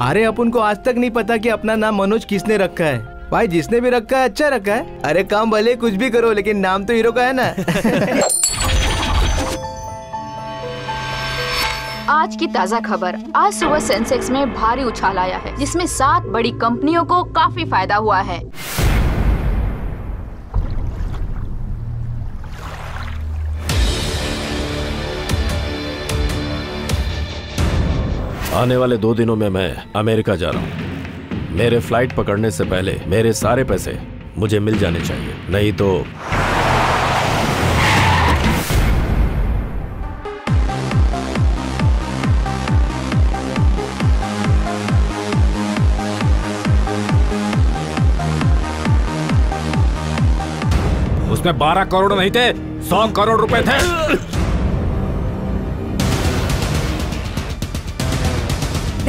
अरे अपन को आज तक नहीं पता कि अपना नाम मनोज किसने रखा है। भाई, जिसने भी रखा है अच्छा रखा है। अरे, काम भले कुछ भी करो, लेकिन नाम तो हीरो का है ना। आज की ताज़ा खबर। आज सुबह सेंसेक्स में भारी उछाल आया है, जिसमें सात बड़ी कंपनियों को काफ़ी फ़ायदा हुआ है। आने वाले दो दिनों में मैं अमेरिका जा रहा हूँ। मेरे फ़्लाइट पकड़ने से पहले मेरे सारे पैसे मुझे मिल जाने चाहिए। नहीं तो उसमें बारह करोड़ नहीं थे, सौ करोड़ रुपए थे।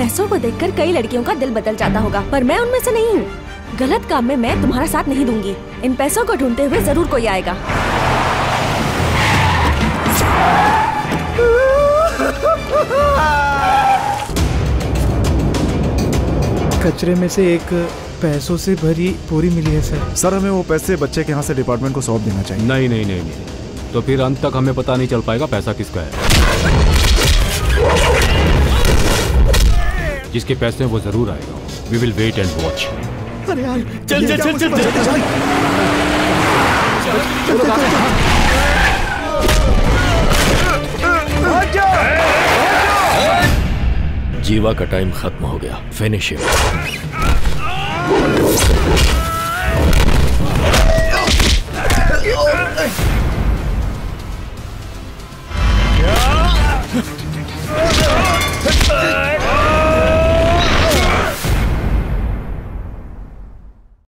पैसों को देखकर कई लड़कियों का दिल बदल जाता होगा पर मैं उनमें से नहीं हूँ। गलत काम में मैं तुम्हारा साथ नहीं दूँगी। इन पैसों को ढूंढते हुए ज़रूर कोई आएगा। कचरे में से एक पैसों से भरी पूरी मिली है सर। सर हमें वो पैसे बच्चे के यहाँ से डिपार्टमेंट को सौंप देना चाहिए। नहीं नहीं नहीं नहीं। तो फिर अंत तक हमें पता नहीं चल पाएगा पैसा किसका है। जिसके पैसे वो ज़रूर आएगा। We will wait and watch अरे यार चल चल चल चल चल। चल जीवा का टाइम खत्म हो गया। फिनिश